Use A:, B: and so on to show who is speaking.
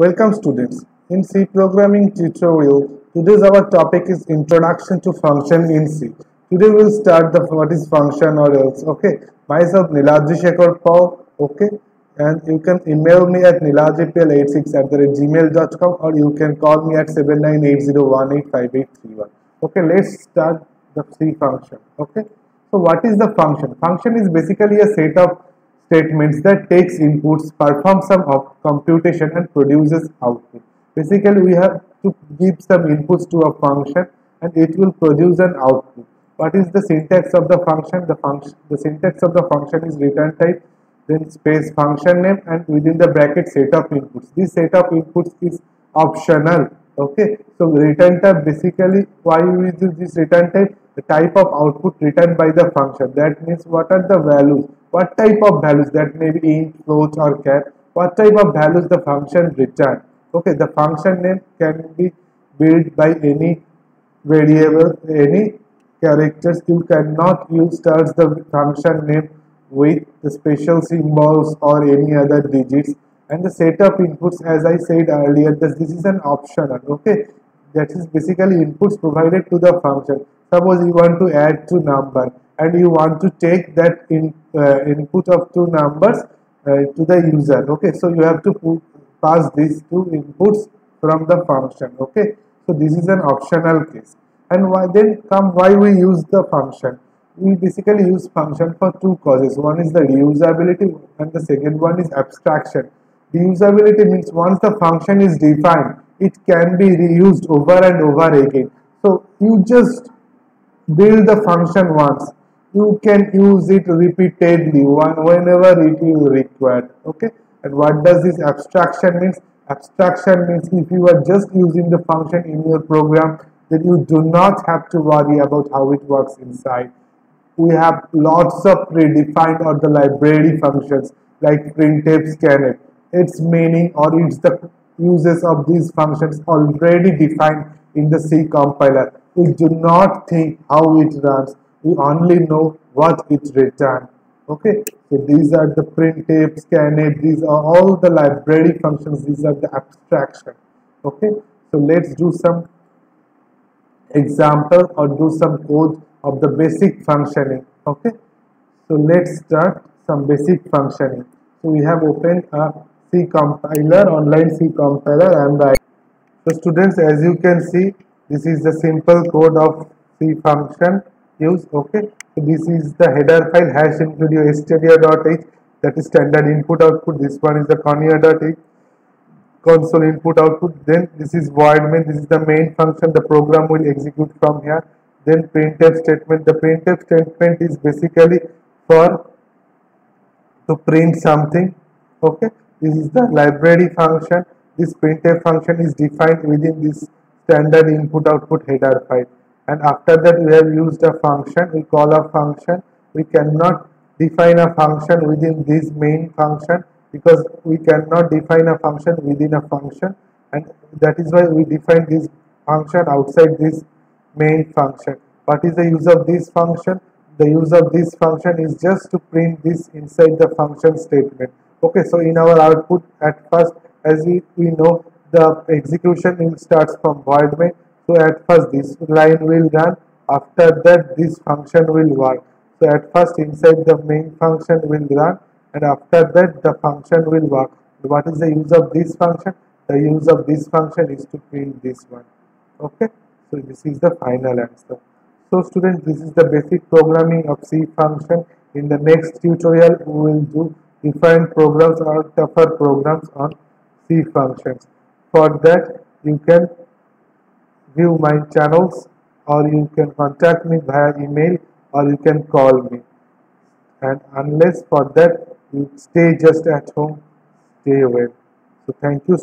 A: Welcome students. In C programming tutorial, today's our topic is introduction to function in C. Today we'll start the what is function or else. Okay. Myself Niladri Shekhar Paul. Okay. And you can email me at niladripl86 at the gmail.com or you can call me at 7980185831. Okay. Let's start the C function. Okay. So what is the function? Function is basically a set of statements that takes inputs, performs some of computation and produces output. Basically, we have to give some inputs to a function and it will produce an output. What is the syntax of the function? The function, the syntax of the function is return type, then space function name and within the bracket set of inputs. This set of inputs is optional. Okay, so return type basically why we use this return type? The type of output returned by the function. That means what are the values what type of values that may be int, float or char, what type of values the function return. Okay, the function name can be built by any variable, any characters. You cannot use starts the function name with the special symbols or any other digits. And the set of inputs, as I said earlier, this, this is an optional. Okay, that is basically inputs provided to the function. Suppose you want to add two number and you want to take that in uh, input of two numbers uh, to the user okay? So you have to put, pass these two inputs from the function okay? So this is an optional case. And why then come why we use the function? We basically use function for two causes. One is the reusability and the second one is abstraction. Reusability means once the function is defined it can be reused over and over again. So you just build the function once you can use it repeatedly one whenever it is required okay? And what does this abstraction means? Abstraction means if you are just using the function in your program then you do not have to worry about how it works inside. We have lots of predefined or the library functions like printf scanf. Its meaning or its the uses of these functions already defined in the c compiler. We do not think how it runs we only know what it returned okay? So these are the printf scan scanf these are all the library functions. These are the abstraction. Okay? So let's do some example or do some code of the basic functioning. Okay? So let's start some basic functioning. So we have opened a c compiler online c compiler and so students as you can see this is the simple code of c function use okay? So this is the header file hash include your stdio.h that is standard input output. This one is the conio.h console input output. Then this is void main this is the main function. The program will execute from here. Then printf statement. The printf statement is basically for to print something okay? This is the library function. This printf function is defined within this standard input output header file and after that we have used a function we call a function. We cannot define a function within this main function because we cannot define a function within a function. And that is why we define this function outside this main function. What is the use of this function? The use of this function is just to print this inside the function statement. Okay so in our output at first as we, we know the execution starts from void main so at first this line will run, after that this function will work. So at first inside the main function will run and after that the function will work. What is the use of this function? The use of this function is to print this one. Okay. So this is the final answer. So students this is the basic programming of C function. In the next tutorial we will do different programs or tougher programs on C functions. For that you can view my channels or you can contact me via email or you can call me. And unless for that you stay just at home stay away. So thank you